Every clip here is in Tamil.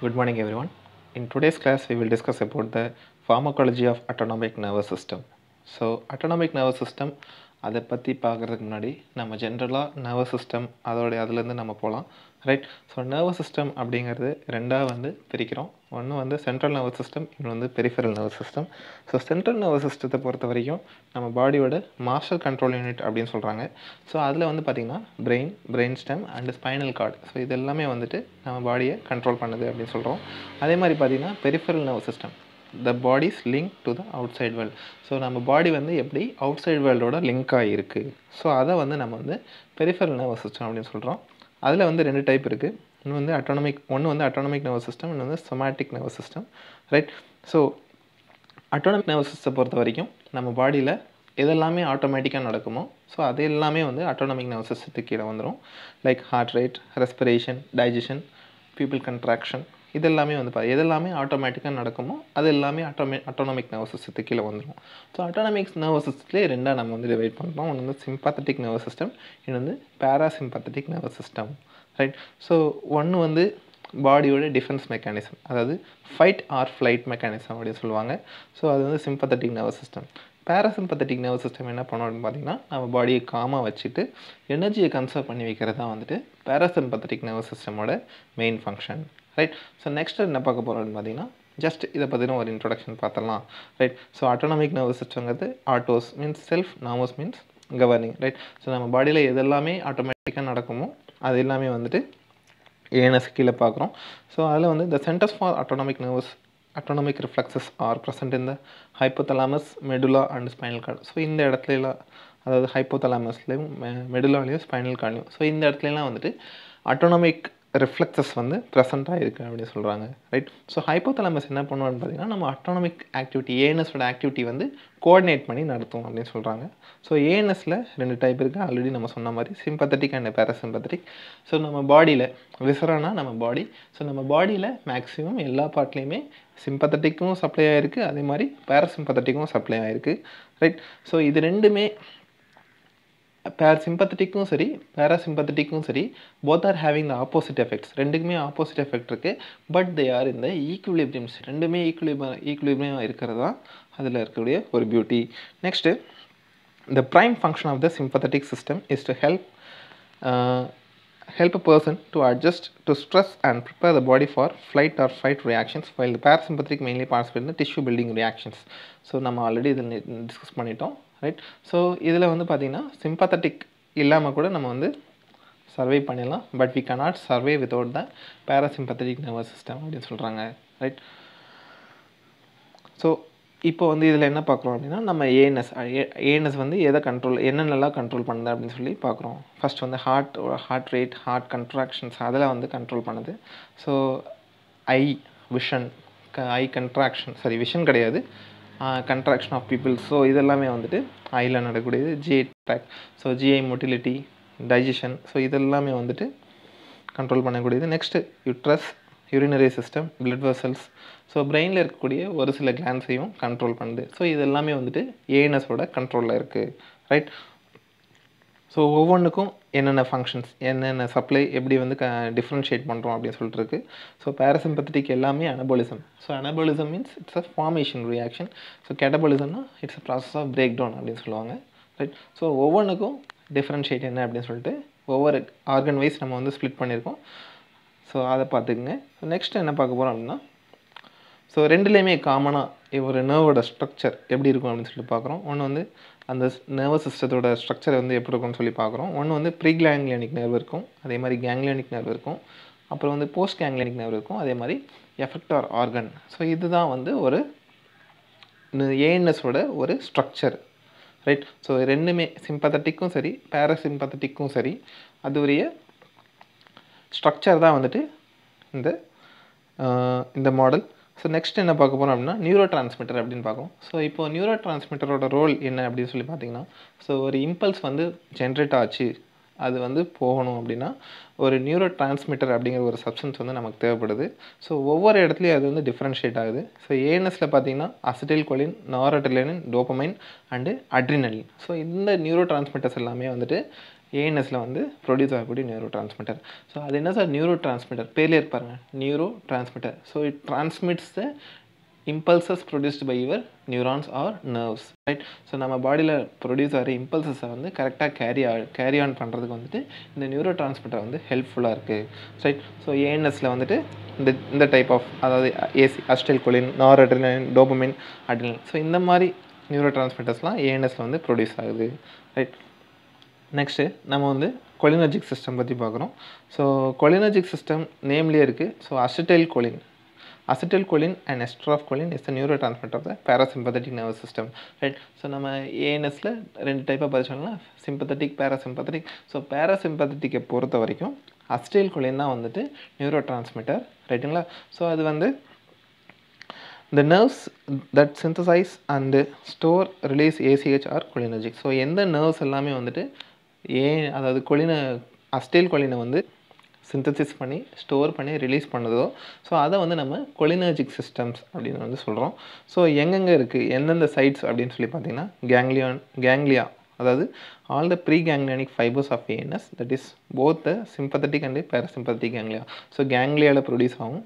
Good morning everyone. In today's class we will discuss about the pharmacology of autonomic nervous system. So autonomic nervous system அதை பற்றி பார்க்குறதுக்கு முன்னாடி நம்ம ஜென்ரலாக நர்வஸ் சிஸ்டம் அதோடைய அதுலேருந்து நம்ம போகலாம் ரைட் ஸோ நர்வஸ் சிஸ்டம் அப்படிங்கிறது ரெண்டாக வந்து பிரிக்கிறோம். ஒன்று வந்து சென்ட்ரல் நர்வஸ் சிஸ்டம் இன்னொன்று வந்து peripheral nervous system so central nervous சிஸ்டத்தை பொறுத்த வரைக்கும் நம்ம பாடியோட மாஸ்டர் கண்ட்ரோல் யூனிட் அப்படின்னு சொல்கிறாங்க ஸோ அதில் வந்து பார்த்திங்கன்னா brain brain stem and spinal cord so இது எல்லாமே வந்துட்டு நம்ம பாடியை கண்ட்ரோல் பண்ணுது அப்படின்னு சொல்கிறோம் அதே மாதிரி பார்த்திங்கன்னா peripheral nervous system the body's link to the outside world so நம்ம பாடி வந்து எப்படி அவுட் சைட் வேர்ல்டோட லிங்க் ஆகிருக்கு ஸோ அதை வந்து நம்ம வந்து பெரிஃபரல் நர்வஸ் சிஸ்டம் அப்படின்னு சொல்கிறோம் அதில் வந்து ரெண்டு டைப் இருக்குது இன்னும் வந்து அட்டானமிக் ஒன்று வந்து அட்டானமிக் நர்வஸ் சிஸ்டம் இன்னும் வந்து somatic nervous system right so autonomic nervous சிஸ்டத்தை பொறுத்த வரைக்கும் நம்ம பாடியில் எதெல்லாமே ஆட்டோமேட்டிக்காக நடக்குமோ ஸோ அது எல்லாமே வந்து அட்டானமிக் நர்வஸ் சிஸ்டத்துக்கு கீழே வந்துடும் like heart rate respiration digestion pupil contraction இது எல்லாமே வந்து பாரு எதெல்லாமே ஆட்டோமேட்டிக்காக நடக்குமோ அது எல்லாமே ஆட்டோமே அட்டானமிக் நர்வஸ் சிஸ்டத்துக்கு கீழே வந்துடும் ஸோ அட்டானமிக் நர்வஸ் சிஸ்டத்துலேயே ரெண்டாக நம்ம வந்து டிவைட் பண்ணுறோம் ஒன்று வந்து சிம்பத்தட்டிக் நர்வஸ் சிஸ்டம் இன்னொன்று வந்து parasympathetic nervous system right so ஒன்று வந்து பாடியோட டிஃபென்ஸ் மெக்கானிசம் அதாவது ஃபைட் ஆர் ஃப்ளைட் மெக்கானிசம் அப்படின்னு சொல்லுவாங்க. ஸோ அது வந்து sympathetic nervous system parasympathetic nervous system என்ன பண்ணோம் அப்படின்னு பார்த்தீங்கன்னா நம்ம பாடியை காமாக வச்சுட்டு எனர்ஜியை கன்சர்வ் பண்ணி வைக்கிறது தான் வந்துட்டு parasympathetic nervous சிஸ்டமோட main function right so next என்ன பார்க்க போகிறோம் பார்த்தீங்கன்னா ஜஸ்ட் இதை பற்றின ஒரு இன்ட்ரொடக்ஷன் பார்த்துடலாம். Right so autonomic nervous சிஸ்டங்கிறது autos means self nomos means governing right so நம்ம பாடியில் எதெல்லாமே ஆட்டோமேட்டிக்காக நடக்குமோ அது எல்லாமே வந்துட்டு ஏஎன்எஸ் கீழே பார்க்குறோம். ஸோ அதில் வந்து இந்த centres for autonomic nervous autonomic reflexes are present இந்த hypothalamus medulla and spinal cord so இந்த இடத்துலலாம் அதாவது ஹைப்போதலாமஸ்லேயும் மெடுலாலையும் ஸ்பைனல் கார்ட்லையும் ஸோ இந்த இடத்துலலாம் வந்துட்டு அட்டோனமிக் ரிஃப்ளெக்சஸ் வந்து ப்ரெசண்ட்டாக இருக்குது அப்படின்னு சொல்கிறாங்க ரைட் ஸோ ஹைப்போதலாமஸ் என்ன பண்ணுவோம்னு பார்த்தீங்கன்னா நம்ம அட்டானமிக் ஆக்டிவிட்டி ஏஎன்எஸோட ஆக்டிவிட்டி வந்து கோஆர்டினேட் பண்ணி நடத்தும் அப்படின்னு சொல்கிறாங்க ஸோ ஏஎன்எஸில் ரெண்டு டைப் இருக்குது ஆல்ரெடி நம்ம சொன்ன மாதிரி சிம்பத்தட்டிக் அண்ட் பேராசிம்பத்தட்டிக் ஸோ நம்ம பாடியில் விசரனா நம்ம பாடி ஸோ நம்ம பாடியில் மேக்ஸிமம் எல்லா பார்ட்லேயுமே சிம்பத்தட்டிக்கும் சப்ளை ஆகிருக்கு அதே மாதிரி பேராசிம்பத்தட்டிக்கும் சப்ளை ஆகிருக்கு ரைட் ஸோ இது ரெண்டுமே பேர் சிம்பத்தட்டிக்கும் சரி பேரா சிம்பத்தட்டிக்கும் சரி both are having the opposite effects ரெண்டுக்குமே ஆப்போசிட் எஃபெக்ட் இருக்குது பட் தே ஆர் இந்த ஈக்குலிபிரியம்ஸ் ரெண்டுமே ஈக்குலிபியம் ஈக்குலிபியம் இருக்கிறது? தான் அதில் இருக்கக்கூடிய ஒரு beauty next the prime function of the sympathetic system is to help help a person to adjust to stress and prepare the body for flight or fight reactions while the parasympathetic mainly participate in the tissue building reactions. So நம்ம ஆல்ரெடி இதில் டிஸ்கஸ் பண்ணிட்டோம். ரைட் ஸோ இதில் வந்து பார்த்திங்கன்னா சிம்பத்தட்டிக் இல்லாமல் கூட நம்ம வந்து சர்வே பண்ணிடலாம். But we cannot survey without the parasympathetic nervous system அப்படின்னு சொல்கிறாங்க ரைட் ஸோ இப்போ வந்து இதில் என்ன பார்க்குறோம் அப்படின்னா நம்ம ஏஎன்எஸ் ஏஎன்எஸ் வந்து எதை கண்ட்ரோல் என்னென்னலாம் கண்ட்ரோல் பண்ணுது அப்படின்னு சொல்லி பார்க்குறோம் ஃபஸ்ட் வந்து heart heart rate heart contractions அதெல்லாம் வந்து கண்ட்ரோல் பண்ணுது. So eye vision eye contraction sorry vision கிடையாது. கன்ட்ராக்ஷன் ஆஃப் பீப்புள் ஸோ இதெல்லாமே வந்துட்டு ஐயில் நடக்கக்கூடியது. GI tract so GI motility digestion so இதெல்லாமே வந்துட்டு கண்ட்ரோல் பண்ணக்கூடியது. Next uterus urinary system blood vessels so பிரெயினில் இருக்கக்கூடிய ஒரு சில கிளான்ஸையும் கண்ட்ரோல் பண்ணுது. ஸோ இது எல்லாமே வந்துட்டு ஏஎன்எஸோட கண்ட்ரோலில் இருக்குது ரைட் ஸோ ஒவ்வொன்றுக்கும் என்னென்ன ஃபங்க்ஷன்ஸ் என்னென்ன சப்ளை எப்படி வந்து க டிஃப்ரென்ஷியேட் பண்ணுறோம் அப்படின்னு சொல்லிட்டு இருக்கு ஸோ பேரசிம்பத்திக் எல்லாமே anabolism so anabolism means it's a formation reaction so கெட்டபோலிசம்னா it's a process of break down அப்படின்னு சொல்லுவாங்க. ரைட் ஸோ ஒவ்வொன்றுக்கும் டிஃப்ரென்ஷியேட் என்ன அப்படின்னு சொல்லிட்டு ஒவ்வொரு ஆர்கன் வைஸ் நம்ம வந்து ஸ்ப்ளிட் பண்ணியிருக்கோம். ஸோ அதை பார்த்துக்குங்க. நெக்ஸ்ட் என்ன பார்க்க போகிறோம் அப்படின்னா ஸோ ரெண்டுலேயுமே காமனாக ஒரு நர்வோட ஸ்ட்ரக்சர் எப்படி இருக்கும் அப்படின்னு சொல்லிட்டு பார்க்குறோம். ஒன்று வந்து அந்த நர்வஸ் சிஸ்டத்தோட ஸ்ட்ரக்சர் வந்து எப்படி இருக்கும்னு சொல்லி பார்க்குறோம். ஒன்று வந்து ப்ரீ கேங்லியானிக் நர்வ் இருக்கும். அதே மாதிரி கேங்லியானிக் நர்வ் இருக்கும். அப்புறம் வந்து போஸ்ட் கேங்லியானிக் நர்வ் இருக்கும். அதே மாதிரி எஃபெக்டார் ஆர்கன் ஸோ இதுதான் வந்து ஒரு ஏஎன்எஸோட ஒரு ஸ்ட்ரக்சர் ரைட் ஸோ ரெண்டுமே சிம்பத்தட்டிக்கும் சரி பேரசிம்பத்தட்டிக்கும் சரி அது ஸ்ட்ரக்சர் தான் வந்துட்டு இந்த இந்த மாடல் ஸோ நெக்ஸ்ட் என்ன பார்க்க போகிறோம் அப்படின்னா நியூரோ டிரான்ஸ்மிட்டர் அப்படின்னு பார்க்கும் ஸோ இப்போ நியூரோ டிரான்ஸ்மிட்டரோட ரோல் என்ன அப்படின்னு சொல்லி பார்த்தீங்கன்னா ஸோ ஒரு இம்பல்ஸ் வந்து ஜென்ரேட் ஆச்சு. அது வந்து போகணும் அப்படின்னா ஒரு நியூரோ டிரான்ஸ்மிட்டர் அப்படிங்கிற ஒரு சப்ஸ்டன்ஸ் வந்து நமக்கு தேவைப்படுது. ஸோ ஒவ்வொரு இடத்துலையும் அது வந்து டிஃப்ரென்ஷியேட் ஆகுது. ஸோ ஏஎன்எஸில் பார்த்தீங்கன்னா acetylcholine noradrenaline dopamine and adrenaline so இந்த நியூரோ டிரான்ஸ்மிட்டர்ஸ் எல்லாமே வந்துட்டு ஏஎன்எஸில் வந்து ப்ரொடியூஸ் ஆகக்கூடிய நியூரோ டிரான்ஸ்மிட்டர் ஸோ அது என்ன சார் நியூரோ டிரான்ஸ்மிட்டர் பேர்லேயே இருப்பாருங்க neurotransmitter so it transmits the impulses produced by your neurons or nerves right so நம்ம பாடியில் ப்ரொடியூஸ் ஆகிற இம்பல்சஸை வந்து கரெக்டாக கேரி கேரி ஆன் பண்ணுறதுக்கு வந்துட்டு இந்த நியூரோ டிரான்ஸ்மிட்டர் வந்து ஹெல்ப்ஃபுல்லாக இருக்குது ரைட் ஸோ ஏஎன்எஸில் வந்துட்டு இந்த இந்த டைப் ஆஃப் அதாவது AC acetylcholine noradrenaline dopamine adrenaline so இந்த மாதிரி நியூரோ டிரான்ஸ்மிட்டர்ஸ்லாம் ஏஎன்எஸில் வந்து ப்ரொடியூஸ் ஆகுது ரைட் நெக்ஸ்ட்டு நம்ம வந்து கொலினர்ஜிக் சிஸ்டம் பற்றி பார்க்குறோம். ஸோ கொலினர்ஜிக் சிஸ்டம் நேம்லேயே இருக்குது so acetylcholine acetylcholine and எஸ்ட்ராஃப்கோலின் is the neuro transmit of the parasympathetic nervous system right so நம்ம ஏஎன்எஸில் ரெண்டு டைப்பாக பதிச்சோம்னா சிம்பத்தட்டிக் பேராசிம்பத்தட்டிக் ஸோ பேராசிம்பத்தட்டிக்கை பொறுத்த வரைக்கும் அசிட்டல்கோலின் தான் வந்துட்டு நியூரோ ட்ரான்ஸ்மிட்டர் ரைட்டுங்களா ஸோ அது வந்து the nerves that synthesise and store release ACH are cholinergic so எந்த நர்வ்ஸ் எல்லாமே வந்துட்டு ஏன் அதாவது கொலின அஸ்டேல் கொலினை வந்து சிந்தசிஸ் பண்ணி ஸ்டோர் பண்ணி ரிலீஸ் பண்ணுதோ. ஸோ அதை வந்து நம்ம கொலினர்ஜிக் சிஸ்டம்ஸ் அப்படின்னு வந்து சொல்கிறோம் ஸோ எங்கெங்கே இருக்குது எந்தெந்த சைட்ஸ் அப்படின்னு சொல்லி பார்த்தீங்கன்னா கேங்லியான் கேங்லியா அதாவது all the preganglionic fibres of ANS that is both the sympathetic and parasympathetic ganglia so கேங்லியாவில் produce ஆகும்.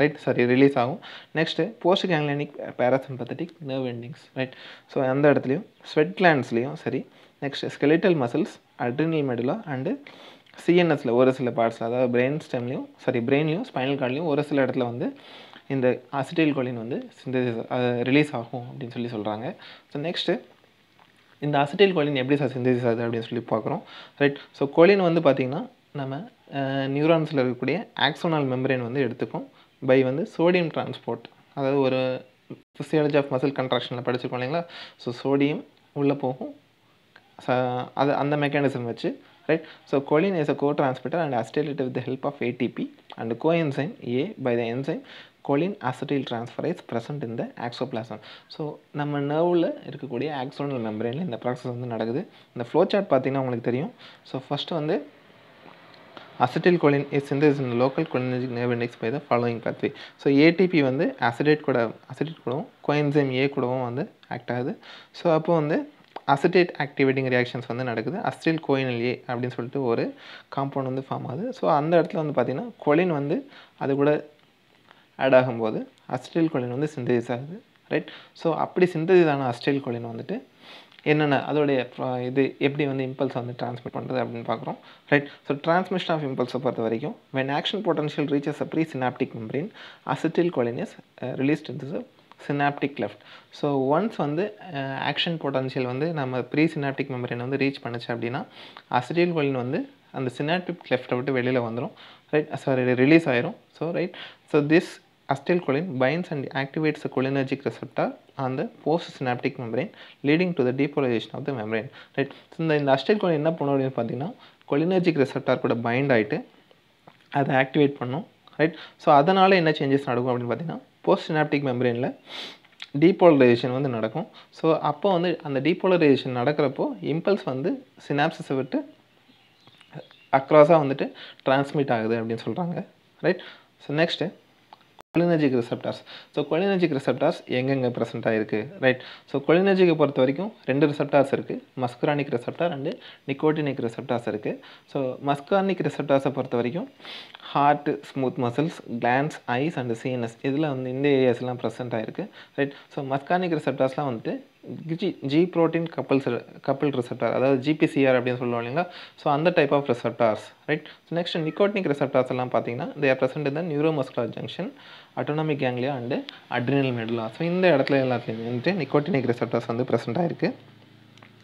ரைட் சாரி ரிலீஸ் ஆகும். Next postganglionic parasympathetic nerve endings right so அந்த இடத்துலையும் ஸ்வெட் கிளாண்ட்ஸ்லேயும் சரி. Next skeletal muscles adrenal medulla and சிஎன்எஸில் ஒரு சில பார்ட்ஸில் அதாவது பிரெயின் ஸ்டெம்லையும் சாரி பிரெயின்லையும் ஸ்பைனல் கார்ட்லையும் ஒரு சில இடத்துல வந்து இந்த அசிட்டைல் கொலின் வந்து சிந்தசிஸ் ரிலீஸ் ஆகும் அப்படின்னு சொல்லி சொல்கிறாங்க ஸோ நெக்ஸ்ட்டு இந்த அசிட்டைல் கொலின் எப்படி சார் சிந்தசிஸ் ஆகுது அப்படின்னு சொல்லி பார்க்குறோம். ரைட் ஸோ கொலின் வந்து பார்த்திங்கன்னா நம்ம நியூரான்ஸில் இருக்கக்கூடிய ஆக்சோனால் மெம்பரேன் வந்து எடுத்துக்கும் பை வந்து சோடியம் டிரான்ஸ்போர்ட் அதாவது ஒரு ஃபிசியாலஜி ஆஃப் மசில் கன்ட்ராக்ஷனில் படிச்சிருக்கோம் இல்லைங்களா? ஸோ சோடியம் உள்ளே போகும். அது அந்த மெக்கானிசம் வச்சு right? So choline is a co-transmitter and acetylated with the help of ATP and coenzyme A by the enzyme choline acetyl transferase present இந்த ஆக்சோபிளாசம் ஸோ நம்ம நர்வில் இருக்கக்கூடிய ஆக்சோனல் மெம்பரேனில் இந்த ப்ராசஸ் வந்து நடக்குது இந்த ஃப்ளோ சார்ட் பார்த்தீங்கன்னா உங்களுக்கு தெரியும் ஸோ ஃபஸ்ட்டு வந்து acetylcholine is synthesised in local cholinergic nerve endings by the following pathway so ATP வந்து அசிடேட் கூட அசிடேட் கூடவும் கோயன்சைம் ஏ கூடவும் வந்து ஆக்ட் ஆகுது ஸோ அப்போது வந்து அசிட்டேட் ஆக்டிவேட்டிங் ரியாக்ஷன்ஸ் வந்து நடக்குது. அஸ்டில் கோயினல் அப்படின்னு சொல்லிட்டு ஒரு காம்பவுண்ட் வந்து ஃபார்ம் ஆகுது. ஸோ அந்த இடத்துல வந்து பார்த்திங்கன்னா கொலின் வந்து அது கூட ஆட் ஆகும்போது அஸ்டில் கொலின் வந்து சிந்தசிஸ் ஆகுது ரைட் ஸோ அப்படி சிந்தசிஸ் ஆன அஸ்டில் கொலின் வந்துட்டு என்னென்ன அதோடைய இது எப்படி வந்து இம்பல்ஸ் வந்து டிரான்ஸ்மிட் பண்ணுறது அப்படின்னு பார்க்குறோம் ரைட் ஸோ டிரான்ஸ்மிஷன் ஆஃப் இம்பல்ஸை பொறுத்த வரைக்கும் when action potential reaches a presynaptic membrane acetylcholine is released in this synaptic cleft so once வந்து uh, ஆக்ஷன் பொட்டன்ஷியல் வந்து நம்ம ப்ரீ சினாப்டிக் மெம்பரின் வந்து ரீச் பண்ணுச்சு அப்படின்னா அசிடியல் வலின் வந்து அந்த சினாப்டிக் லெஃப்ட்டை விட்டு வெளியில் வந்துடும் ரைட் சாரி uh, ரிலீஸ் ஆயிரும். So right so this acetylcholine binds binds and activates cholinergic receptor அந்த postsynaptic membrane leading to the depolarisation of the membrane. Right இந்த இந்த acetylcholine என்ன பண்ணும் அப்படின்னு பார்த்தீங்கன்னா கொலினர்ஜிக் ரிசெப்டார் கூட பைண்ட் ஆகிட்டு அதை ஆக்டிவேட் பண்ணும். ரைட் ஸோ அதனால் என்ன சேஞ்சஸ் நடக்கும் அப்படின்னு பார்த்தீங்கன்னா போஸ்ட் சினாப்டிக் மெம்பரேனில் டீபோலரைசேஷன் வந்து நடக்கும். ஸோ அப்போ வந்து அந்த டீபோலரைசேஷன் நடக்கிறப்போ இம்பல்ஸ் வந்து சினாப்சிஸை விட்டு அக்ராஸாக வந்துட்டு டிரான்ஸ்மிட் ஆகுது அப்படின்னு சொல்கிறாங்க right so next cholinergic receptors so cholinergic receptors எங்கெங்கே ப்ரெசென்ட் ஆகிருக்கு ரைட் ஸோ கொலினர்ஜிக்கை பொறுத்த வரைக்கும் ரெண்டு ரிசெப்டார்ஸ் இருக்குது muscarinic receptor and nicotinic receptors இருக்குது ஸோ மஸ்கானிக் ரிசெப்டார்ஸை பொறுத்த வரைக்கும் heart smooth muscles glands eyes and CNS இதில் வந்து இந்த ஏரியாஸ்லாம் ப்ரெசென்ட் ஆகிருக்கு ரைட் ஸோ மஸ்கானிக் ரிசெப்டார்ஸ்லாம் வந்துட்டு G G protein couples couple receptor அதாவது ஜிபிசிஆர் அப்படின்னு சொல்லுவோம் இல்லைங்களா? ஸோ அந்த type of receptors right so next nicotinic receptors எல்லாம் பார்த்தீங்கன்னா தேர் ப்ரெசென்ட் இந்த neuromuscular junction autonomic ganglia and adrenal medulla so இந்த இடத்துல எல்லாத்துலேயுமே வந்துட்டு நிக்கோட்டினிக் ரிசெப்டார்ஸ் வந்து ப்ரெசென்ட் ஆகிருக்கு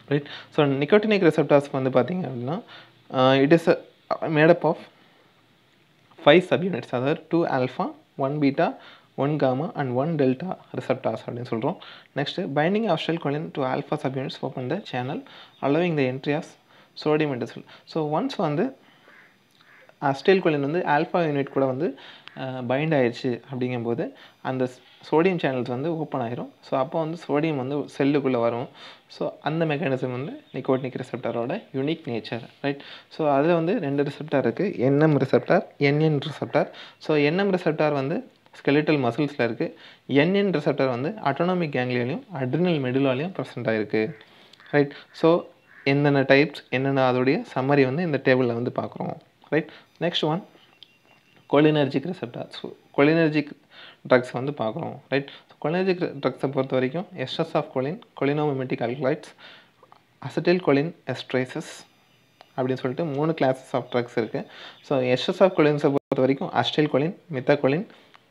ரைட் ஸோ நிக்கோட்டினிக் ரிசெப்டார்ஸ் வந்து பார்த்தீங்க அப்படின்னா it is made up of five subunits அதாவது two alpha one beta one gamma and one delta receptors அப்படின்னு சொல்கிறோம் next binding of acetylcholine to alpha subunits open the channel allowing the entry of sodium சொல் ஸோ ஒன்ஸ் வந்து uh, அஸ்டைல் கொலின் வந்து ஆல்ஃபா யூனிட் கூட வந்து uh, பைண்ட் ஆயிடுச்சு அப்படிங்கும்போது அந்த சோடியம் சேனல்ஸ் வந்து ஓப்பன் ஆயிரும். ஸோ அப்போ வந்து சோடியம் வந்து செல்லுக்குள்ளே வரும். ஸோ அந்த மெக்கானிசம் வந்து நிக்கோட்னிக் ரிசெப்டாரோட யூனிக் நேச்சர் ரைட் ஸோ அதில் வந்து ரெண்டு ரிசெப்டார் இருக்குது NM receptor NN receptor so NM receptor வந்து ஸ்கெலிட்டல் மசில்ஸில் இருக்குது என்என் ரிசெப்டர் வந்து அட்டோனாமிக் கேங்லியாலையும் அட்ரினல் மெடுலாலையும் ப்ரெசென்ட் ஆகிருக்கு ரைட் ஸோ என்னென்ன டைப்ஸ் என்னென்ன அதோடைய சம்மரி வந்து இந்த டேபிளில் வந்து பார்க்குறோம். Right next one cholinergic receptors cholinergic drugs வந்து பார்க்குறோம். ரைட் கொலினர்ஜிக் ட்ரக்ஸை பொறுத்த வரைக்கும் SS of choline cholinomimetic alkaloids acetylcholinesterases அப்படின்னு சொல்லிட்டு மூணு கிளாஸஸ் ஆஃப் ட்ரக்ஸ் இருக்குது ஸோ எஸ்எஸ் ஆஃப் கொலின்ஸை பொறுத்த வரைக்கும் அஸ்டைல் கொலின் மித்தகொலின்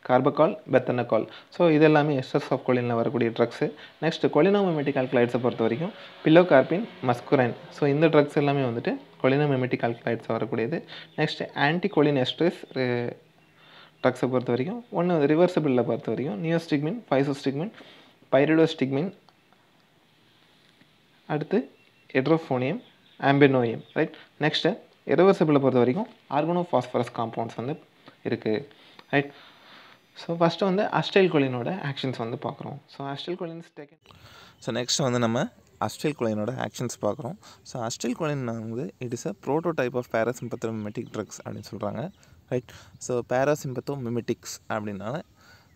கார்பகால் பெத்தனகால் ஸோ இது எல்லாமே எஸ்எஸ் ஆஃப் கொலினில் வரக்கூடிய ட்ரக்ஸு நெக்ஸ்ட் கொலினோமெமெட்டிக் அல்கலைட்ஸை பொறுத்த வரைக்கும் பில்லோ கார்பின் மஸ்குரைன் ஸோ இந்த ட்ரக்ஸ் எல்லாமே வந்துட்டு கொலினோமெமெட்டிக் அல்கலைட்ஸ் வரக்கூடியது. நெக்ஸ்ட் ஆன்டி கொலின் எஸ்ட்ரஸ் ட்ரக்ஸை பொறுத்த வரைக்கும். ஒன்று ரிவர்சபிளில் பொறுத்த வரைக்கும். நியோஸ்டிக்மின் ஃபைசோஸ்டிக்மின் பைரிடோஸ்டிக்மின் அடுத்து எட்ரோஃபோனியம் ஆம்பினோயம் ரைட் நெக்ஸ்ட்டு இரிவர்சிபிளை பொறுத்த வரைக்கும் ஆர்கனோ ஃபாஸ்பரஸ் காம்பவுண்ட்ஸ் வந்து இருக்குது ரைட் ஸோ ஃபஸ்ட்டு வந்து அஸ்டைல் கொலினோட ஆக்ஷன்ஸ் வந்து பார்க்குறோம். So acetylcholines taken so next வந்து நம்ம அஸ்டைல் கொலைனோட ஆக்ஷன்ஸ் பார்க்குறோம். ஸோ அஸ்டைல் கொலைன் வந்து it is a prototype of parasympathomimetic drugs அப்படின்னு சொல்கிறாங்க ரைட் ஸோ பேராசிம்பத்தோ மிமெட்டிக்ஸ் அப்படின்னால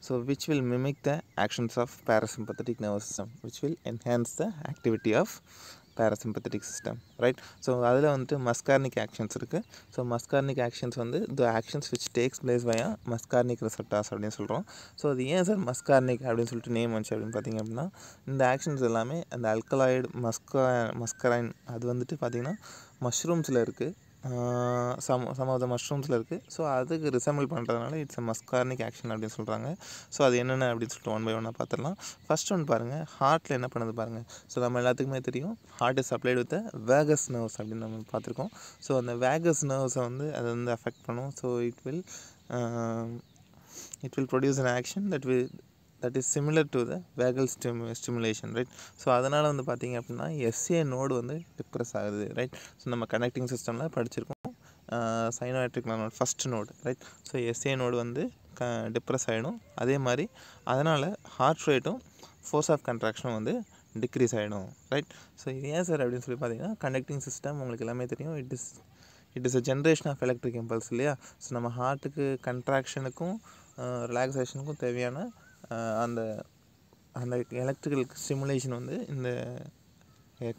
so which will mimic the actions of parasympathetic nervous system which will enhance the activity of parasympathetic system right so அதில் வந்துட்டு மஸ்கார்னிக் ஆக்ஷன்ஸ் இருக்குது ஸோ மஸ்கார்னிக் ஆக்ஷன்ஸ் வந்து the actions which takes place via muscarinic receptors அப்படின்னு சொல்கிறோம் ஸோ அது ஏன் சார் மஸ்கார்னிக் அப்படின்னு சொல்லிட்டு நேம் வந்துச்சு அப்படின்னு பார்த்தீங்க அப்படின்னா இந்த ஆக்ஷன்ஸ் எல்லாமே அந்த அல்கலாய்டு மஸ்கா மஸ்கரைன் அது வந்துட்டு பார்த்திங்கன்னா மஷ்ரூம்ஸில் இருக்குது சம் சம் ஆஃப் த மஷ்ரூம்ஸில் இருக்குது ஸோ அதுக்கு ரிசம்பிள் பண்ணுறதுனால இட்ஸ் அ மஸ்கார்னிக் ஆக்ஷன் அப்படின்னு சொல்கிறாங்க ஸோ அது என்னென்ன அப்படின்னு சொல்லிட்டு ஒன் பை ஒன்னாக பார்த்துடலாம் ஃபஸ்ட் ஒன் பாருங்கள் ஹார்ட்டில் என்ன பண்ணுது பாருங்கள் ஸோ நம்ம எல்லாத்துக்குமே தெரியும். Heart is supplied with vagus nerves அப்படின்னு நம்ம பார்த்துருக்கோம் ஸோ அந்த வேகஸ் நர்வ்ஸை வந்து அது வந்து அஃபெக்ட் பண்ணும். So it will it will produce an action that will that is similar to the vagal stim stimulation right so அதனால் வந்து பார்த்திங்க அப்படின்னா எஸ்ஏ நோடு வந்து டிப்ரெஸ் ஆகுது ரைட் ஸோ நம்ம கனெக்டிங் சிஸ்டமில் படிச்சிருக்கோம். Sinoatrial node first node right so SA node வந்து க டிப்ரெஸ் ஆகிடும் அதே மாதிரி அதனால் ஹார்ட் ரேட்டும் ஃபோர்ஸ் ஆஃப் கன்ட்ராக்ஷனும் வந்து டிக்ரீஸ் ஆகிடும் ரைட் ஸோ இது ஏன் சார் அப்படின்னு சொல்லி பார்த்தீங்கன்னா கண்டக்டிங் சிஸ்டம் உங்களுக்கு எல்லாமே தெரியும். It is it is a generation of electric impulse இல்லையா? ஸோ நம்ம ஹார்ட்டுக்கு கன்ட்ராக்ஷனுக்கும் ரிலாக்ஸேஷனுக்கும் தேவையான அந்த அந்த எலக்ட்ரிக்கல் ஸ்டிமுலேஷன் வந்து இந்த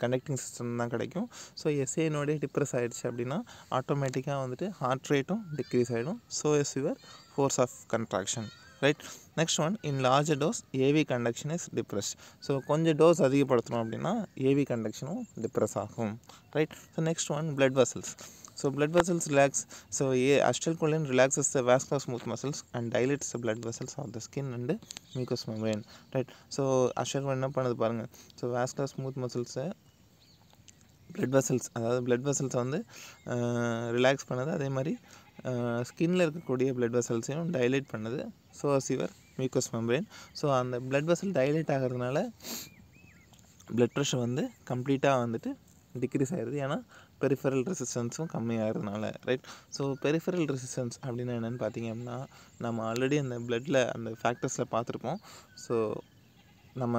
கண்டக்டிங் சிஸ்டம் தான் கிடைக்கும். ஸோ எஸ்ஏனோடய டிப்ரெஸ் ஆகிடுச்சு அப்படின்னா ஆட்டோமேட்டிக்காக வந்துட்டு ஹார்ட் ரேட்டும் டிக்ரீஸ் ஆகிடும் so is your force of contraction right next one in larger dose AV conduction is depress so கொஞ்சம் டோஸ் அதிகப்படுத்தணும் அப்படின்னா ஏவி கண்டக்ஷனும் டிப்ரெஸ் ஆகும் right so next one blood vessels so So blood vessels relax. So acetylcholine relaxes the vascular smooth muscles and dilates the blood vessels of the skin and the mucous membrane. Right. So acetylcholine என்ன பண்ணுது பாருங்கள் ஸோ வாஸ்குலர் ஸ்மூத் மசில்ஸை பிளட் வெசல்ஸ் அதாவது பிளட் வெசல்ஸை வந்து ரிலாக்ஸ் பண்ணுது அதே மாதிரி ஸ்கின்ல இருக்கக்கூடிய பிளட் வெசல்ஸையும் டைலேட் பண்ணுது so severe mucous membrane so அந்த பிளட் வெசல் டைலேட் ஆகிறதுனால பிளட் ப்ரெஷர் வந்து கம்ப்ளீட்டாக வந்துட்டு டிக்ரீஸ் ஆயிடுது ஏன்னா பெரிஃபரல் ரெசிஸ்டன்ஸும் கம்மியாகிறதுனால ரைட் ஸோ பெரிஃபரல் ரெசிஸ்டன்ஸ் அப்படின்னா என்னென்னு பார்த்தீங்க அப்படின்னா நம்ம ஆல்ரெடி அந்த பிளட்டில் அந்த ஃபேக்டர்ஸில் பார்த்துருப்போம். ஸோ நம்ம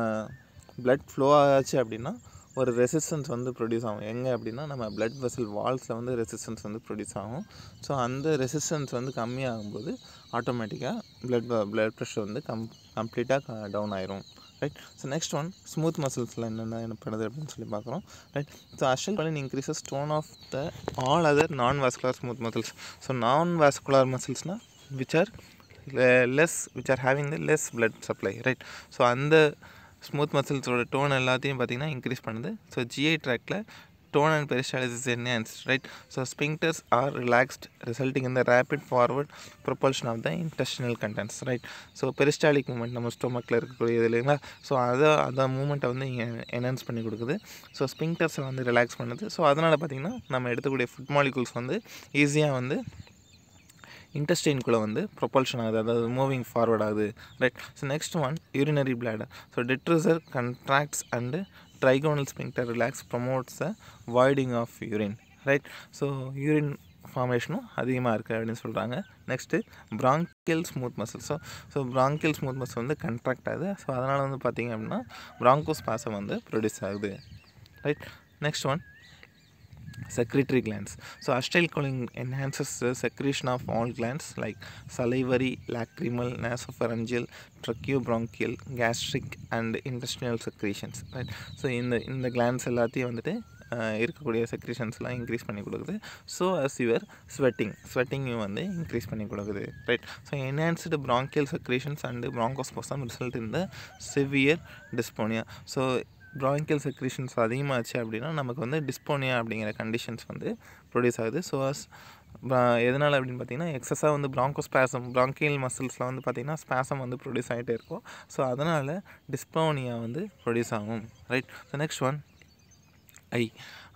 பிளட் ஃப்ளோ ஆச்சு அப்படின்னா ஒரு ரெசிஸ்டன்ஸ் வந்து ப்ரொடியூஸ் ஆகும். எங்கே அப்படின்னா நம்ம பிளட் வெசல் வால்ஸில் வந்து ரெசிஸ்டன்ஸ் வந்து ப்ரொடியூஸ் ஆகும். ஸோ அந்த ரெசிஸ்டன்ஸ் வந்து கம்மியாகும்போது ஆட்டோமேட்டிக்காக பிளட் பிளட் ப்ரெஷர் வந்து கம் கம்ப்ளீட்டாக டவுன் ஆயிரும். Right so next one smooth மசில்ஸில் என்னென்ன என்ன பண்ணுது அப்படின்னு சொல்லி பார்க்குறோம். Right so acetylcholine increases tone of the all other non vascular smooth muscles so non vascular மசில்ஸ்னால் which are less which are having the less blood supply right so அந்த ஸ்மூத் மசில்ஸோட டோன் எல்லாத்தையும் பார்த்திங்கன்னா இன்க்ரீஸ் பண்ணுது. So GI ட்ராக்டில் tone and peristalsis is enhanced right? So sphincters are relaxed resulting in the rapid forward propulsion of the intestinal contents right? So peristaltic movement நம்ம ஸ்டொமக்கில் இருக்கக்கூடியது இல்லைங்களா? ஸோ அதை அந்த மூமெண்ட்டை வந்து என்ஹான்ஸ் பண்ணி கொடுக்குது. ஸோ ஸ்பிங்டர்ஸை வந்து ரிலாக்ஸ் பண்ணுது. ஸோ அதனால் பார்த்திங்கன்னா நம்ம எடுத்துக்கூடிய ஃபுட் மாலிகூல்ஸ் வந்து ஈஸியாக வந்து இன்டஸ்டைன்குள்ளே வந்து ப்ரொபல்ஷன் ஆகுது. அதாவது மூவிங் ஃபார்வர்ட் ஆகுது right so next one urinary bladder so detrusor contracts and trigonal sphincter relax promotes the voiding of urine right so urine ஃபார்மேஷனும் அதிகமாக இருக்குது அப்படின்னு சொல்கிறாங்க next bronchial smooth muscle so so bronchial smooth muscle வந்து கண்ட்ராக்ட் ஆகுது. ஸோ அதனால் வந்து பார்த்திங்க அப்படின்னா ப்ராங்கோஸ் பாசம் வந்து ப்ரொடியூஸ் ஆகுது right next one secretory glands. So acetylcholine enhances the secretion of all glands like salivary, lacrimal, nasopharyngeal, tracheobronchial, gastric and intestinal secretions. Right. So இந்த இந்த glands எல்லாத்தையும் வந்துட்டு இருக்கக்கூடிய செக்ரேஷன்ஸ்லாம் இன்க்ரீஸ் பண்ணி கொடுக்குது ஸோ அஸ் யுவர் ஸ்வெட்டிங் ஸ்வெட்டிங்கும் வந்து இன்க்ரீஸ் பண்ணி கொடுக்குது right so enhanced bronchial secretions and bronchospasm result in the severe dysphonia so bronchial secretions அதிகமாகச்சு அப்படின்னா நமக்கு வந்து டிஸ்போனியா அப்படிங்கிற கண்டிஷன்ஸ் வந்து ப்ரொடியூஸ் ஆகுது. ஸோ அஸ் எதனால் அப்படின்னு பார்த்தீங்கன்னா எக்ஸஸாக வந்து ப்ராங்கோ ஸ்பேசம் ப்ராங்கியல் மசில்ஸில் வந்து பார்த்திங்கன்னா ஸ்பாசம் வந்து ப்ரொடியூஸ் ஆகிட்டே இருக்கும். ஸோ அதனால் டிஸ்போனியா வந்து ப்ரொடியூஸ் ஆகும். Right so next one eye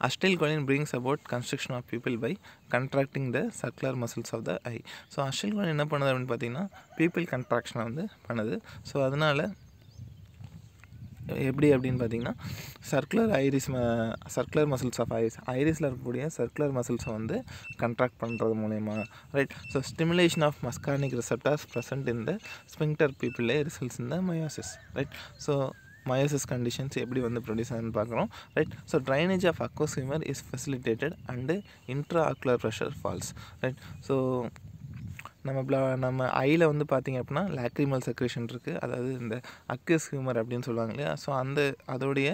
acetylcholine brings about constriction of pupil by contracting the circular muscles of the eye so acetylcholine என்ன பண்ணுது அப்படின்னு பார்த்தீங்கன்னா பீப்பிள் contraction வந்து பண்ணுது. ஸோ அதனால் எப்படி அப்படின்னு பார்த்தீங்கன்னா circular iris circular muscles of iris ஐரிஸில் இருக்கக்கூடிய சர்க்குலர் மசில்ஸை வந்து கண்ட்ராக்ட் பண்ணுறது மூலயமா right so stimulation of muscarinic receptors present இந்த sphincter pupillae results in the miosis right so miosis conditions எப்படி வந்து ப்ரொடியூஸ் ஆகுதுன்னு பார்க்குறோம் right so drainage of aqueous is facilitated and intraocular pressure falls right so நம்ம ப்ளா நம்ம ஐயில் வந்து பார்த்திங்க அப்படின்னா லாக்ரிமல் செக்ரேஷன் இருக்குது அதாவது இந்த அக்யூஸ் ஹியூமர் அப்படின்னு சொல்லுவாங்க இல்லையா? ஸோ அந்த அதோடைய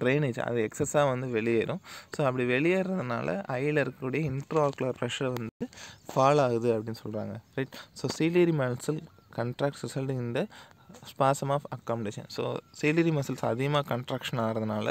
ட்ரைனேஜ் அது எக்ஸஸாக வந்து வெளியேறும். ஸோ அப்படி வெளியேறதுனால ஐயில் இருக்கக்கூடிய இன்ட்ராகுலர் ப்ரெஷர் வந்து ஃபால் ஆகுது அப்படின்னு சொல்கிறாங்க right so ciliary muscle contract result இந்த spasm of accommodation so ciliary muscles அதிகமாக கண்ட்ராக்ஷன் ஆகிறதுனால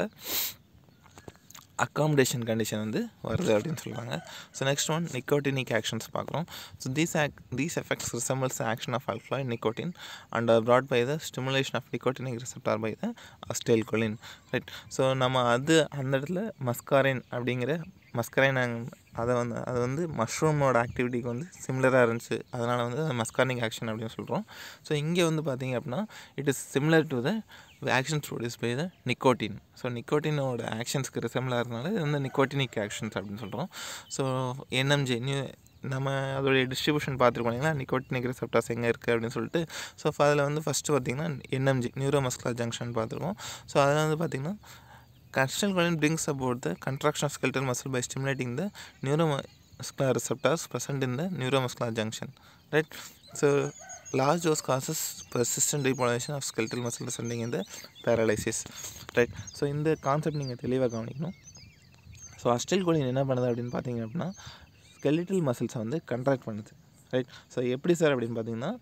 அக்காமடேஷன் கண்டிஷன் வந்து வருது அப்படின்னு சொல்கிறாங்க so next one nicotinic actions பார்க்குறோம். So these ac these effects resembles action of அல்க்ளாய் nicotine and brought by the stimulation of nicotinic receptor by the acetylcholine right so நம்ம அது அந்த இடத்துல மஸ்காரின் அப்படிங்கிற மஸ்கரைன் அதை வந்து அது வந்து மஷ்ரூமோட ஆக்டிவிட்டிக்கு வந்து சிமிலராக இருந்துச்சு. அதனால் வந்து அது மஸ்கார்னிக் ஆக்ஷன் அப்படின்னு சொல்கிறோம் ஸோ இங்கே வந்து பார்த்திங்க அப்படின்னா it is similar to the actions produce by the nicotine so நிக்கோட்டினோட ஆக்ஷன்ஸ்க்கு ரிசமிலாக இருந்தாலும் இது வந்து நிக்கோட்டினிக் ஆக்ஷன்ஸ் அப்படின்னு சொல்கிறோம் ஸோ என்எம்ஜே நியூ நம்ம அதோடைய டிஸ்ட்ரிபியூஷன் பார்த்துருப்போம் இல்லைங்களா? நிக்கோட்டினிக் ரிசெப்டார்ஸ் எங்கே இருக்குது அப்படின்னு சொல்லிட்டு. ஸோ அதில் வந்து ஃபஸ்ட்டு பார்த்திங்கன்னா என்எம்ஜி நியூரோமஸ்குலர் ஜங்ஷன் பார்த்துருக்கோம். ஸோ அதில் வந்து பார்த்திங்கன்னா Constitutional colon brings about the contraction of skeletal muscle the stimulating the neuromuscular receptors present in the neuromuscular junction right so last dose causes persistent depolarization of skeletal muscle resulting in the paralysis. Right so இந்த கான்செப்ட் நீங்கள் தெளிவாக கவனிக்கணும் ஸோ அஸ்டல் கோலின் என்ன பண்ணுது அப்படின்னு பார்த்தீங்க அப்படின்னா ஸ்கெலிட்டல் மசில்ஸை வந்து கண்ட்ராக்ட் பண்ணுது ரைட் ஸோ எப்படி சார் அப்படின்னு பார்த்தீங்கன்னா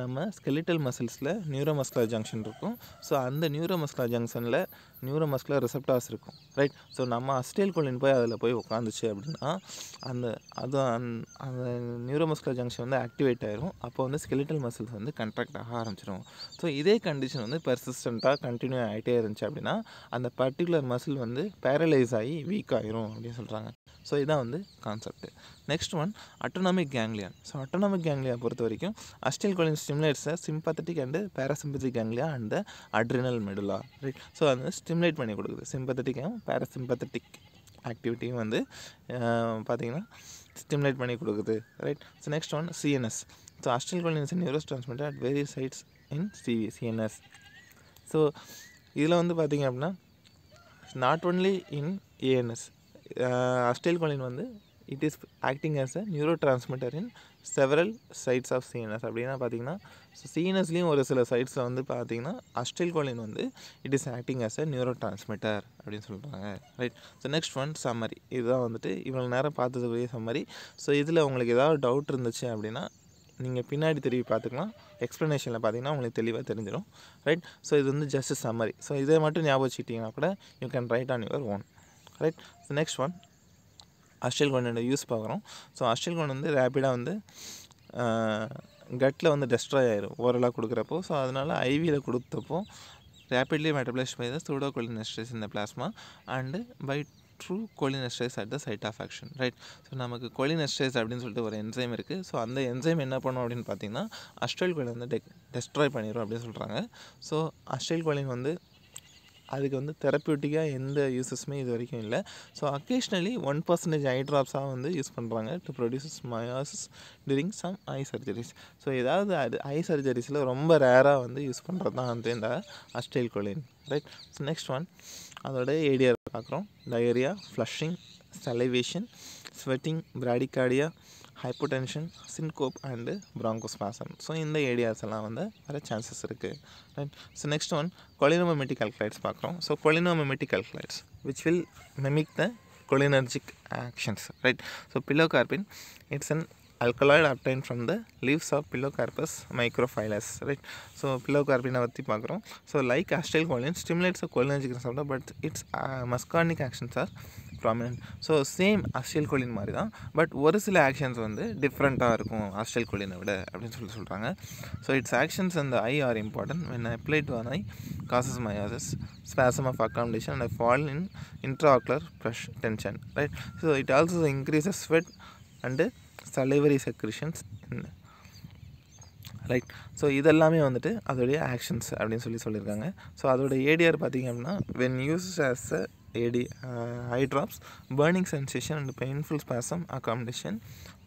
நம்ம ஸ்கெலிட்டல் மசில்ஸில் நியூரோமஸ்குலர் ஜங்ஷன் இருக்கும். ஸோ அந்த நியூரோமஸ்குலர் ஜங்ஷனில் நியூரோமஸ்குலர் ரிசெப்டார்ஸ் இருக்கும். ரைட் ஸோ நம்ம அஸ்டேல் கொலின் போய் அதில் போய் உட்காந்துச்சு அப்படின்னா அந்த அது அந் அந்த நியூரோமஸ்குலர் ஜங்ஷன் வந்து ஆக்டிவேட் ஆயிரும். அப்போ வந்து ஸ்கெலிட்டல் மசில்ஸ் வந்து கண்ட்ராக்ட் ஆக ஆரம்பிச்சிடும் ஸோ இதே கண்டிஷன் வந்து பெர்சிஸ்டண்ட்டாக கண்டினியூ ஆகிட்டே இருந்துச்சு அப்படின்னா அந்த பர்டிகுலர் மசில் வந்து பேரலைஸ் ஆகி வீக் ஆயிரும் அப்படின்னு சொல்கிறாங்க ஸோ இதான் வந்து concept next one autonomic ganglion so autonomic ganglia பொறுத்த வரைக்கும் acetylcholine ஸ்டிமுலேட்ஸை sympathetic and parasympathetic ganglia and adrenal medulla right so அது வந்து ஸ்டிமுலேட் பண்ணி கொடுக்குது. சிம்பத்தட்டிக்கும் பேராசிம்பத்தட்டிக் ஆக்டிவிட்டியும் வந்து பார்த்திங்கன்னா ஸ்டிமுலேட் பண்ணி கொடுக்குது right so next one CNS so acetylcholines neurotransmitter at various sites in CV CNS so இதில் வந்து பார்த்திங்க அப்படின்னா not only in ANS acetylcholine வந்து it is acting as a neurotransmitter in several sites of CNS அப்படின்னா பார்த்தீங்கன்னா ஸோ சீனஸ்லேயும் ஒரு சில சைட்ஸில் வந்து பார்த்தீங்கன்னா அஸ்டைல் கோலின் வந்து it is acting as a neurotransmitter அப்படின்னு சொல்கிறாங்க right so next one summary இதுதான் வந்துட்டு இவ்வளோ நேரம் பார்த்ததுக்குரிய சம்மரி ஸோ இதில் உங்களுக்கு ஏதாவது டவுட் இருந்துச்சு அப்படின்னா நீங்கள் பின்னாடி திரும்பி பார்த்துக்கலாம். எக்ஸ்ப்ளனேஷனில் பார்த்தீங்கன்னா உங்களுக்கு தெளிவாக தெரிஞ்சிடும் ரைட் ஸோ இது வந்து ஜஸ்ட் சம்மரி ஸோ இதை மட்டும் ஞாபகம் வச்சுக்கிட்டிங்கன்னா கூட you can write on your own right so next one அஸ்டில் கோனோட யூஸ் பார்க்குறோம். ஸோ அஸ்டில் கோன் வந்து ரேப்பிடாக வந்து கட்டில் வந்து டெஸ்ட்ராய் ஆயிரும். ஓரலாக கொடுக்குறப்போ. ஸோ அதனால் ஐவியில் கொடுத்தப்போ rapidly metabolised by the pseudo cholinesterase இந்த plasma and by true cholinesterase at the site of action right so நமக்கு கொலினஸ்ட்ரேஸ் அப்படின்னு சொல்லிட்டு ஒரு என்சைம் இருக்குது ஸோ அந்த என்சைம் என்ன பண்ணும் அப்படின்னு பார்த்தீங்கன்னா அஸ்ட்ரல் கோலின் வந்து டெக் டெஸ்ட்ராய் பண்ணிடும் அப்படின்னு சொல்கிறாங்க ஸோ அஸ்ட்ரல் கோலின் வந்து அதுக்கு வந்து தெரப்பியூட்டிக்காக எந்த யூசஸுமே இது வரைக்கும் இல்லை. So occasionally one percentage eye ட்ராப்ஸாக வந்து யூஸ் பண்ணுறாங்க to produces miosis during some eye surgeries so ஏதாவது அது ஐ சர்ஜரிஸில் ரொம்ப ரேராக வந்து யூஸ் பண்ணுறது தான் வந்து இந்த acetylcholine right so next one அதோட ஏடிஆர் பார்க்குறோம். Diarrhoea flushing salivation sweating bradycardia hypotension syncope and bronchospasm so இந்த ஏரியாஸ் எல்லாம் வந்து வர சான்சஸ் இருக்குது right so next one cholinomimetic alkaloids பார்க்குறோம். So cholinomimetic alkaloids which will mimic the cholinergic actions. Right? So pilocarpine it's an alkaloid obtained from the leaves of pilocarpus microphyllus. Right? So pilocarpine பற்றி பார்க்குறோம். So like choline stimulates cholinergic சாப்பிட்டா but its muscarinic actions are prominent so same acetylcholine மாதிரி தான் பட் ஒரு சில ஆக்ஷன்ஸ் வந்து டிஃப்ரெண்ட்டாக இருக்கும் ஆஸ்டியல் கொலினை விட அப்படின்னு சொல்லி சொல்கிறாங்க ஸோ இட்ஸ் ஆக்ஷன்ஸ் அந்த eye are important when apply to an eye causes meiosis spasm of accommodation and a fall in intraocular pressure tension right? So it also increases sweat and salivary secretions in right so இதெல்லாமே வந்துட்டு அதோடைய ஆக்ஷன்ஸ் அப்படின்னு சொல்லி சொல்லியிருக்காங்க. ஸோ அதோட ஏடிஆர் பார்த்திங்க அப்படின்னா when use as a AD eye drops burning sensation and painful spasm accommodation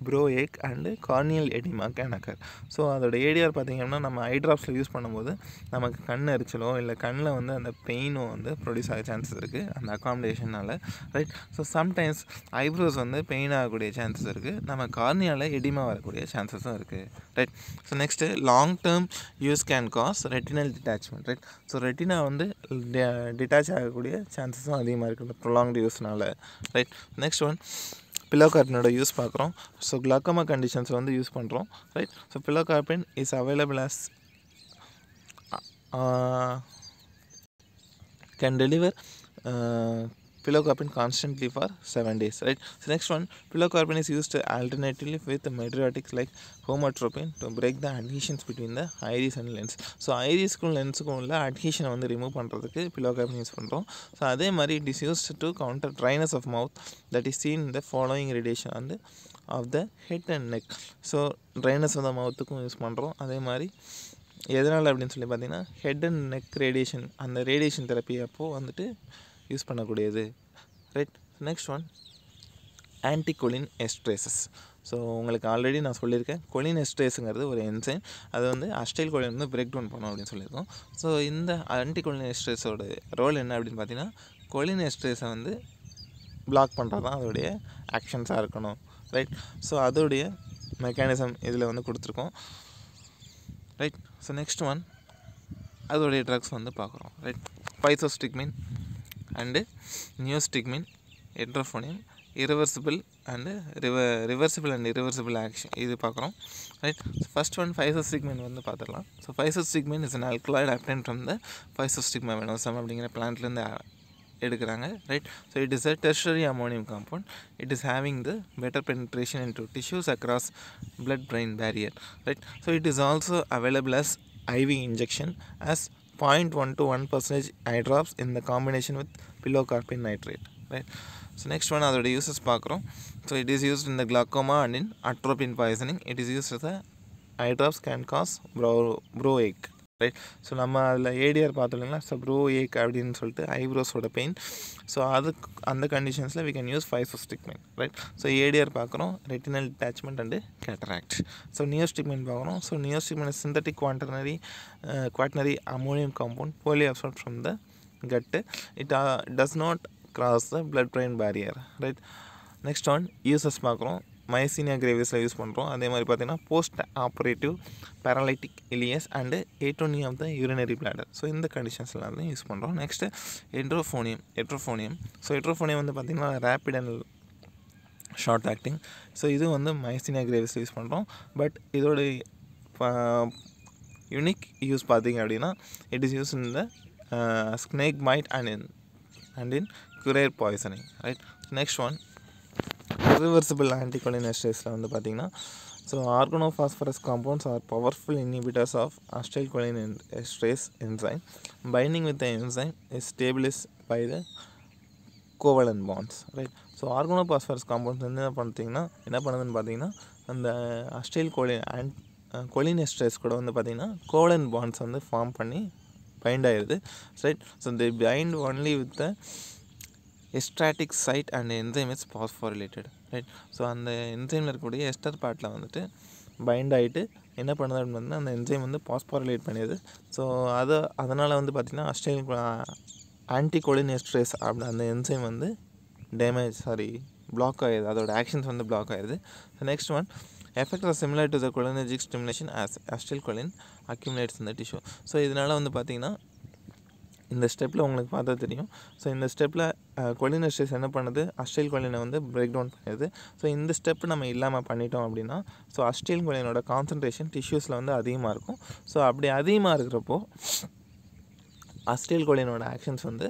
brow ache and corneal oedema can occur so அதோட ஏடிஆர் பார்த்திங்கன்னா நம்ம ஐ ட்ராப்ஸில் யூஸ் பண்ணும்போது நமக்கு கண் எரிச்சலோ இல்லை கண்ணில் வந்து அந்த பெயினும் வந்து ப்ரொடியூஸ் ஆக சான்சஸ் இருக்குது அந்த அகாமடேஷனால் ரைட் ஸோ சம்டைம்ஸ் ஐப்ரோஸ் வந்து பெயின் ஆகக்கூடிய சான்சஸ் இருக்குது நம்ம கார்னியாவில் எடிமா வரக்கூடிய சான்சஸும் இருக்குது right so next long term use can cause retinal detachment right so retina வந்து டிட்டாச் ஆகக்கூடிய சான்சஸும் அதிகம் அதிகமாக இருக்குது இந்த ப்ரொலாங்டு யூஸ்னால ரைட் நெக்ஸ்ட் ஒன் பில்லோ கார்பினோட யூஸ் பார்க்குறோம். ஸோ கிளாக்கமா கண்டிஷன்ஸ் வந்து யூஸ் பண்ணுறோம் right so pilocarpine is available as can deliver pilocarpine constantly for 7 days right? So next one pilocarpine is used alternatively with mydriatics like homotropin to break the adhesions between the iris and lens so ஐரிஸ்க்கும் லென்ஸுக்கும் உள்ள அட்ஹீஷனை வந்து ரிமூவ் பண்ணுறதுக்கு பிலோகார்பின் யூஸ் பண்ணுறோம் ஸோ அதே மாதிரி it is used to counter dryness of mouth that is seen the following radiation வந்து of the head and neck so dryness வந்து மவுத்துக்கும் யூஸ் பண்ணுறோம் அதே மாதிரி எதனால் அப்படின்னு சொல்லி பார்த்தீங்கன்னா ஹெட் அண்ட் நெக் ரேடியேஷன் அந்த ரேடியேஷன் தெரப்பி அப்போது வந்துட்டு யூஸ் பண்ணக்கூடியது. Right next one anticholinesterases so உங்களுக்கு ஆல்ரெடி நான் சொல்லியிருக்கேன். கொலின் எஸ்ட்ரேஸுங்கிறது ஒரு என்சைம் அது வந்து அஸ்டைல் கொலின் வந்து பிரேக் டவுன் பண்ணும் அப்படின்னு சொல்லியிருக்கோம். ஸோ இந்த ஆன்டிகொலின் எஸ்ட்ரேஸோட ரோல் என்ன அப்படின்னு பார்த்தீங்கன்னா கொலின் எஸ்ட்ரேஸை வந்து பிளாக் பண்ணுறது தான் அதோடைய ஆக்ஷன்ஸாக இருக்கணும். ரைட் ஸோ அதோடைய மெக்கானிசம் இதில் வந்து கொடுத்துருக்கோம். ரைட் ஸோ நெக்ஸ்ட் ஒன் அதோடைய ட்ரக்ஸ் வந்து பார்க்குறோம். Right physostigmine and neostigmine edrophonium irreversible and rev reversible and irreversible action இது பார்க்குறோம். ரைட் ஃபர்ஸ்ட் ஒன் ஃபைசோஸ்டிக்மின் வந்து பார்த்துடலாம். So physostigmine is an alkaloid obtained from the physostigma venosum அப்படிங்கிற பிளான்ட்லேருந்து எடுக்கிறாங்க. Right so it is a tertiary ammonium compound it is having the better penetration in to tissues across blood brain barrier right so it is also available as IV injection as 0.1 to 1 percentage eye drops in the combination with pilocarpine nitrate right so next one அதோட uses பார்க்குறோம் so it is used in the glaucoma and in atropine poisoning it is used as a eye drops can cause brow brow ache Right so நம்ம அதில் ஏடிஆர் பார்த்தோம் இல்லைங்களா ஸோ ப்ரோ ஏக் அப்படின்னு சொல்லிட்டு ஐப்ரோஸோட பெயின் ஸோ அதுக்கு அந்த கண்டிஷன்ஸில் we can use physostigmine right so ADR பார்க்குறோம் retinal detachment and cataract so neostigmine பார்க்குறோம் so neostigmine synthetic quaternary quaternary ammonium compound poorly absorbed from the gut it does not cross the blood brain barrier right next one uses பார்க்குறோம் மைசீனியா கிரேவிஸில் யூஸ் பண்ணுறோம் அதே மாதிரி பார்த்தீங்கன்னா post operative paralytic ileus and atony of the urinary bladder so இந்த கண்டிஷன்ஸில் வந்து யூஸ் பண்ணுறோம் next edrophonium edrophonium so edrophonium வந்து பார்த்திங்கன்னா rapid and short acting so இது வந்து மைசீனியா கிரேவிஸில் யூஸ் பண்ணுறோம் பட் இதோட யூனிக் யூஸ் பார்த்திங்க அப்படின்னா it is use in the snake bite and in and in curare poisoning right next one irreversible ஆன்டிகொலினஸ்டேஸில் வந்து பார்த்திங்கன்னா so organophosphorus compounds are powerful inhibitors of acetylcholinesterase enzyme binding with the enzyme is stabilised by the covalent bonds right so organophosphorus compounds வந்து என்ன பார்த்தீங்கன்னா என்ன பண்ணுதுன்னு பார்த்தீங்கன்னா அந்த acetylcholine on cholinesterase கூட வந்து பார்த்திங்கன்னா கோவலன் பாண்ட்ஸ் வந்து ஃபார்ம் பண்ணி பைண்ட் ஆயிடுது right so the bind only with the esteratic site and enzyme is phosphorylated right so அந்த என்சைமில் இருக்கக்கூடிய எஸ்டர் பார்ட்டில் வந்துட்டு பைண்ட் ஆகிட்டு என்ன பண்ணுது அப்படின்னு பார்த்தீங்கன்னா அந்த என்சைம் வந்து பாஸ்பாரிலேட் பண்ணிடுது. ஸோ அதை அதனால் வந்து பார்த்திங்கன்னா அஸ்டைல் ஆன்டிகோலின் எஸ்ட்ரேஸ் அப்படி அந்த என்சைம் வந்து டேமேஜ் சாரி பிளாக் ஆகிடுது அதோட ஆக்ஷன்ஸ் வந்து பிளாக் ஆகிடுது next one effect are similar to the cholinergic stimulation as acetylcholine accumulates இந்த டிஷ்யூ ஸோ இதனால் வந்து பார்த்திங்கன்னா இந்த ஸ்டெப்பில் உங்களுக்கு பார்த்தா தெரியும். ஸோ இந்த ஸ்டெப்பில் கொலினஸ்டேஸ் என்ன பண்ணுது? அஸ்டைல் கொலினை வந்து பிரேக் டவுன் பண்ணுது. ஸோ இந்த ஸ்டெப் நம்ம இல்லாமல் பண்ணிட்டோம் அப்படின்னா ஸோ அஸ்டைல் கொலினோட கான்சன்ட்ரேஷன் டிஷ்யூஸில் வந்து அதிகமாக இருக்கும். ஸோ அப்படி அதிகமாக இருக்கிறப்போ அஸ்டைல் கொலினோட ஆக்ஷன்ஸ் வந்து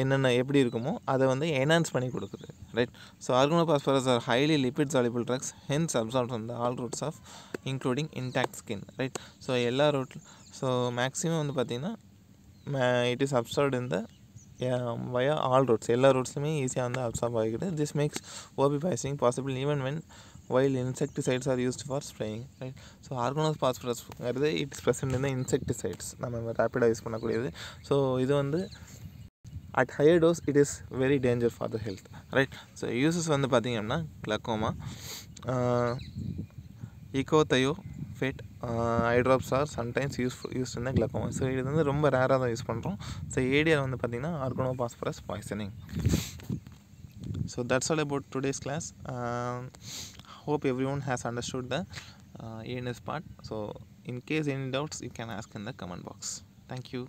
என்னென்ன எப்படி இருக்குமோ அதை வந்து என்ஹான்ஸ் பண்ணி கொடுக்குது right so organophosphorus are highly lipid soluble drugs hence absorb the all routes of including intact skin right so எல்லா ரூட் ஸோ மேக்ஸிமம் வந்து பார்த்திங்கன்னா இட் இஸ் அப்சார்ட் இந்த வயா ஆல் ரூட்ஸ் எல்லா ரூட்ஸுமே ஈஸியாக வந்து absorb ஆகிக்குது. This makes OP poisoning possible even when while insecticides are used for spraying right so ஆர்கனோஸ் பாஸ்பரஸ்ங்கிறது இட் இஸ் ப்ரெசென்ட் இந்த இன்செக்டிசைட்ஸ் நம்ம ரேப்பிடாக யூஸ் பண்ணக்கூடியது. ஸோ இது வந்து at higher dose it is very danger for the health right so uses வந்து பார்த்திங்கன்னா glaucoma echothiophate eyedrops are sometimes use use இந்த கிளக்கோமா ஸோ இது வந்து ரொம்ப ரேராக தான் யூஸ் பண்ணுறோம் ஸோ ஏடிஆர் வந்து பார்த்திங்கன்னா organophosphorus poisoning so that's all about today's class hope everyone has understood the uh, ANS part. So in case any doubts you can ask in the comment box. Thank you.